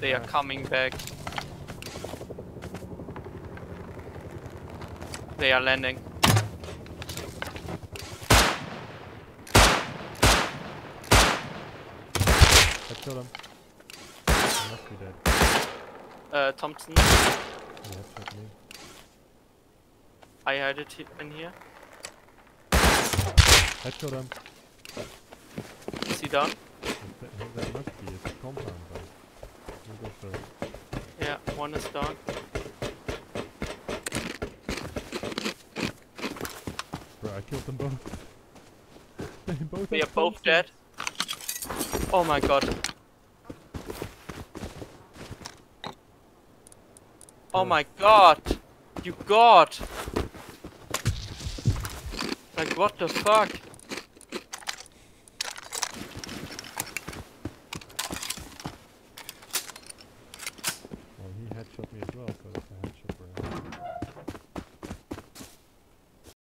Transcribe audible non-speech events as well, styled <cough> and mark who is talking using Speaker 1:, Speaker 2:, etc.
Speaker 1: They are coming back. They are landing.
Speaker 2: Headshot him. He must be dead.
Speaker 1: Uh, Thompson,
Speaker 2: me.
Speaker 1: I had it in here.
Speaker 2: Headshot him.
Speaker 1: Is he down?
Speaker 2: We'll go first.
Speaker 1: Yeah, one is down.
Speaker 2: Bro, I killed them both. <laughs> they both
Speaker 1: they are both dead. Oh my god. Oh my god! You god! Like what the fuck?
Speaker 2: shot me as well, so...